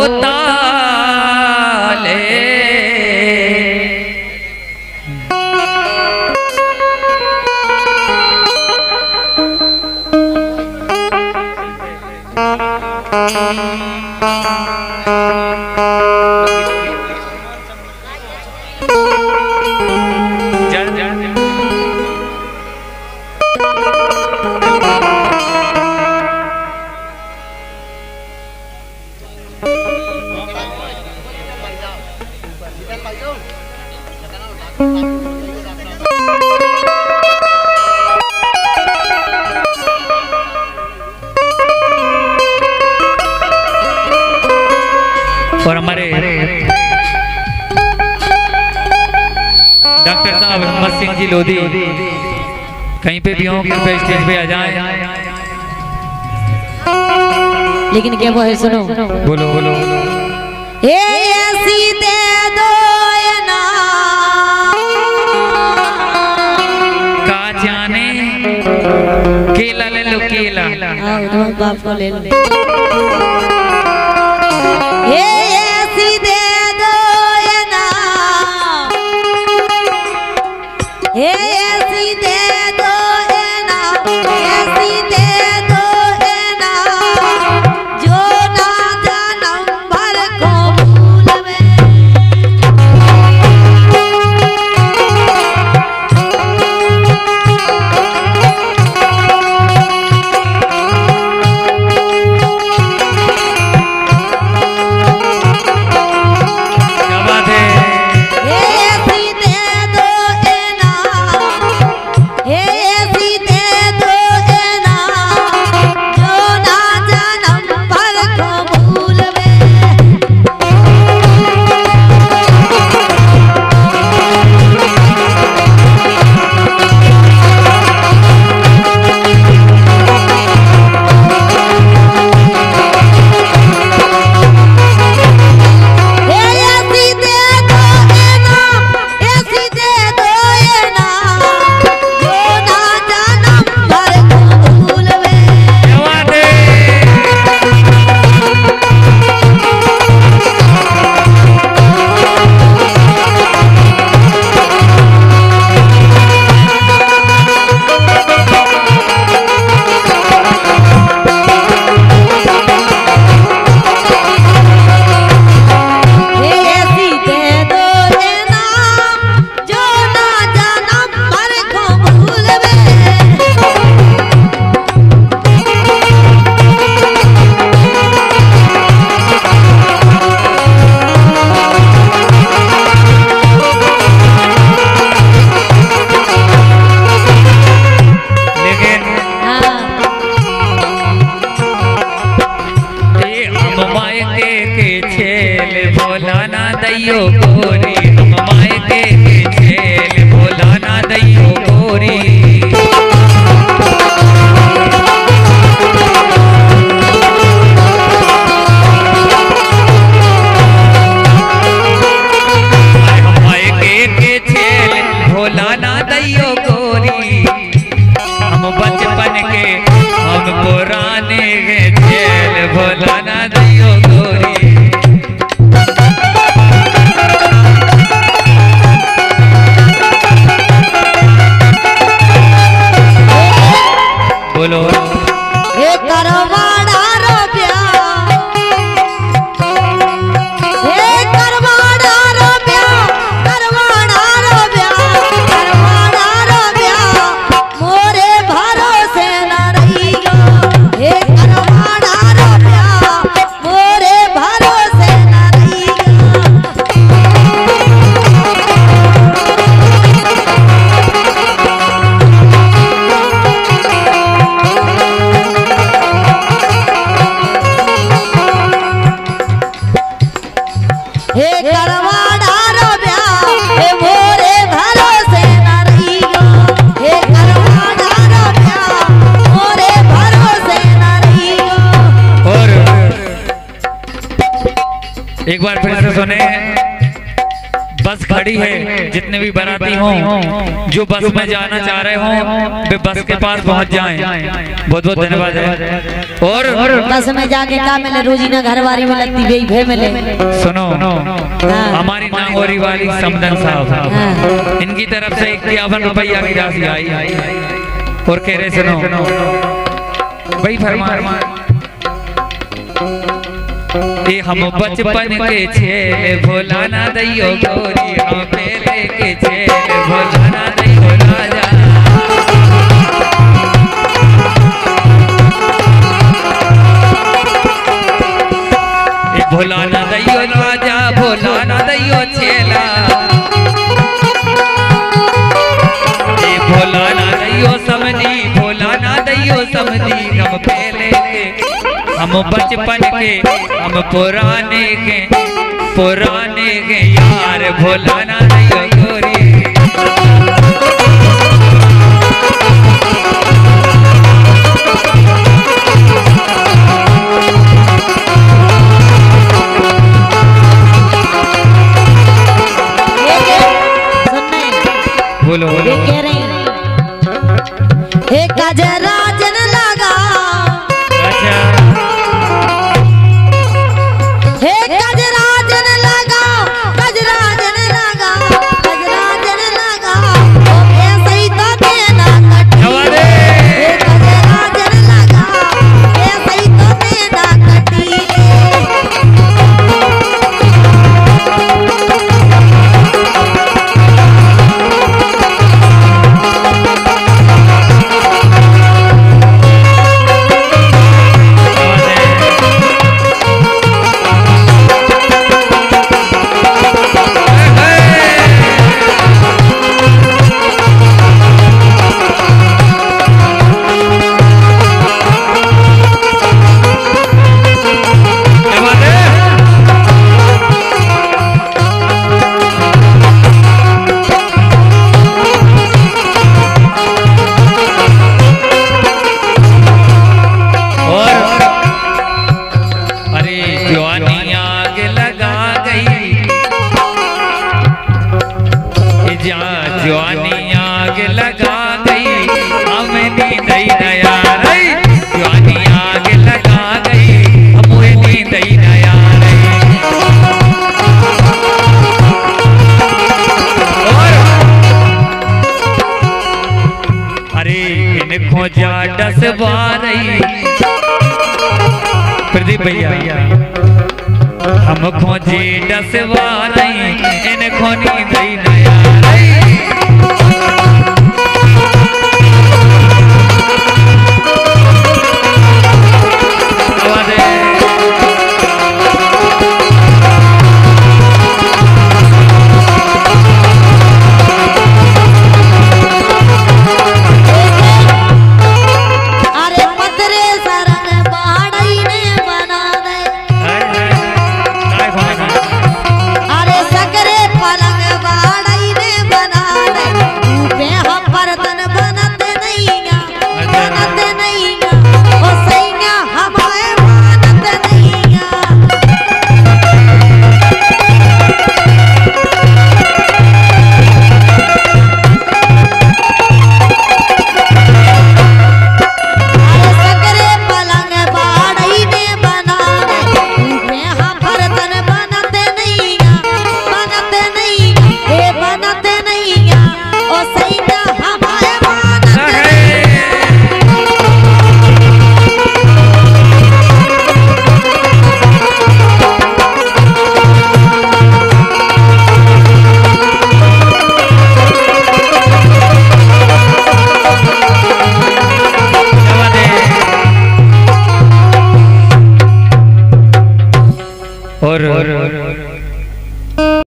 我打 और हमारे डॉक्टर साहब हिम्मत सिंह जी लोधी कहीं पे भी हों कृपया स्टेज पे आ जाए। लेकिन क्या वो है सुनो। बोलो बोलो। ए ऐसी दे दो केला ले लो केला हाँ उधर बाप को ले लो सयो गोरी एक बार फिर से सुने। बस खड़ी है जितने भी बराती हो जो बस में जाना चाह रहे हो वे बस के पास पहुँच जाए। बहुत बहुत धन्यवाद और बस में जाके क्या मिले? रोजी ना घर वाली में लगती गई भे मिले सुनो हाँ। हमारी नागोरी वाली समदन साहब। हाँ। इनकी तरफ़ से इक्यावन रुपया की राशि आई। और कह रहे सुनो। भाई फरमा ये हम बचपन के छे भोला ना दैयो गोरी हम पहले के छे भोला ना दैयो राजा। ए भोला ना दैयो राजा भोला ना दैयो छेला ए भोला ना दैयो समधी भोला ना दैयो समधी हम पहले के हम बचपन के हम पुराने के पुराने के यार भोला ना दैयो गोरी बोलो बोलो। कह रही हे कजरा रही। प्रदीप भैया हम खोजी डसवा और